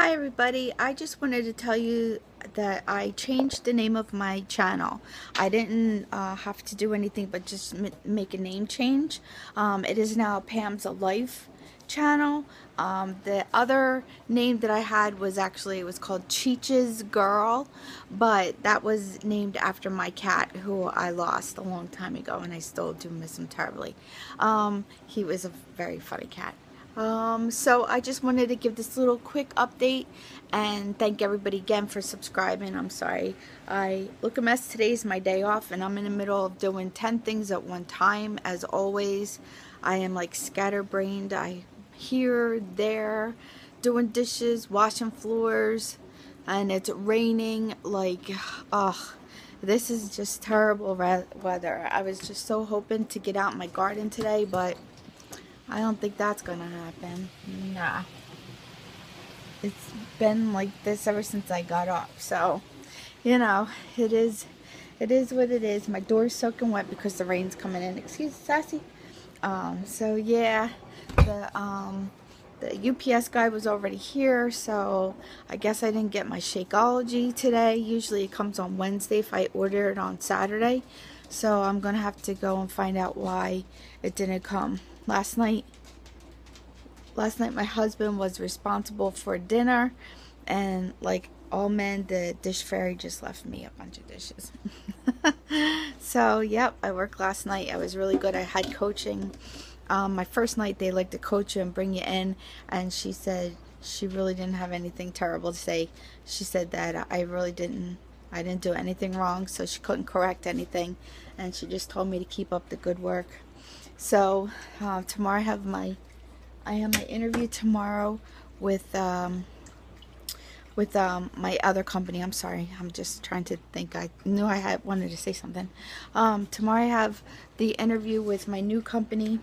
Hi everybody, I just wanted to tell you that I changed the name of my channel. I didn't uh, have to do anything but just make a name change. Um, it is now Pam's a Life channel. Um, the other name that I had was actually, it was called Cheech's Girl, but that was named after my cat who I lost a long time ago and I still do miss him terribly. Um, he was a very funny cat. Um, so I just wanted to give this little quick update and thank everybody again for subscribing. I'm sorry. I look a mess. Today's my day off and I'm in the middle of doing 10 things at one time. As always, I am like scatterbrained. I here, there, doing dishes, washing floors, and it's raining like, ugh. This is just terrible weather. I was just so hoping to get out in my garden today, but I don't think that's gonna happen. Nah. It's been like this ever since I got up. So, you know, it is it is what it is. My door's soaking wet because the rain's coming in. Excuse me, Sassy. Um, so yeah, the um the UPS guy was already here, so I guess I didn't get my Shakeology today. Usually it comes on Wednesday if I order it on Saturday. So I'm going to have to go and find out why it didn't come. Last night last night my husband was responsible for dinner and like all men the dish fairy just left me a bunch of dishes. So yep I worked last night. I was really good. I had coaching. Um, my first night they like to coach you and bring you in and she said she really didn't have anything terrible to say. She said that I really didn't I didn't do anything wrong so she couldn't correct anything and she just told me to keep up the good work so uh, tomorrow I have my I have my interview tomorrow with um, with um, my other company. I'm sorry. I'm just trying to think. I knew I had wanted to say something. Um, tomorrow I have the interview with my new company.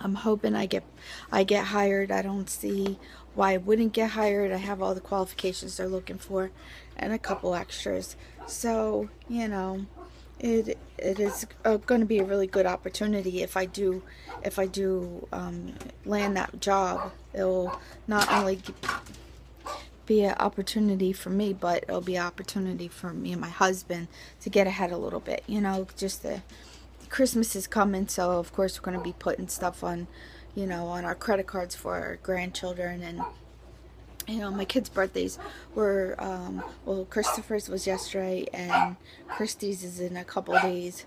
I'm hoping I get I get hired. I don't see why I wouldn't get hired. I have all the qualifications they're looking for and a couple extras. So, you know, it it is going to be a really good opportunity if I do if I do um, land that job. It'll not only be an opportunity for me, but it'll be an opportunity for me and my husband to get ahead a little bit. You know, just the Christmas is coming, so of course we're going to be putting stuff on, you know, on our credit cards for our grandchildren and you know, my kids' birthdays were, um, well, Christopher's was yesterday, and Christie's is in a couple days.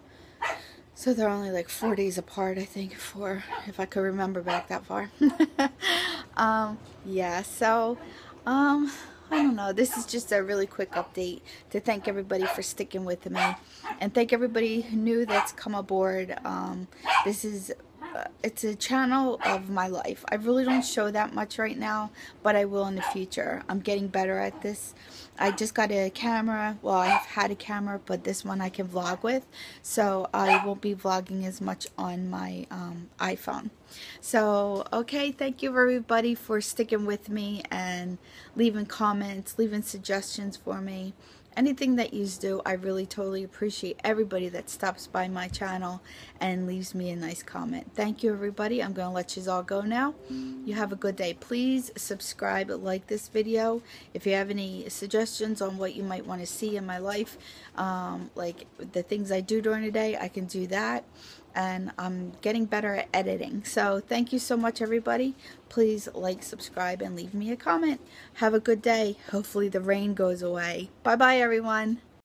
So they're only like four days apart, I think, for, if I could remember back that far. um, yeah, so, um, I don't know. This is just a really quick update to thank everybody for sticking with me. And thank everybody new that's come aboard. Um, this is it's a channel of my life. I really don't show that much right now, but I will in the future. I'm getting better at this. I just got a camera. Well, I've had a camera, but this one I can vlog with. So I won't be vlogging as much on my um, iPhone. So, okay, thank you everybody for sticking with me and leaving comments, leaving suggestions for me anything that you do I really totally appreciate everybody that stops by my channel and leaves me a nice comment. Thank you everybody. I'm gonna let you all go now. You have a good day. Please subscribe like this video. If you have any suggestions on what you might want to see in my life um, like the things I do during the day I can do that and I'm getting better at editing. So thank you so much everybody. Please like, subscribe, and leave me a comment. Have a good day. Hopefully the rain goes away. Bye-bye everyone.